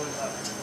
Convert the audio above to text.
going up.